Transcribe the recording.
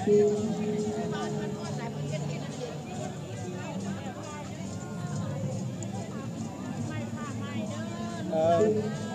เออ